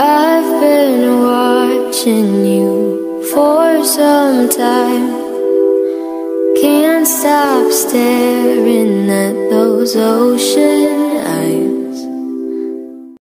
I've been watching you for some time. Can't stop staring at those ocean eyes.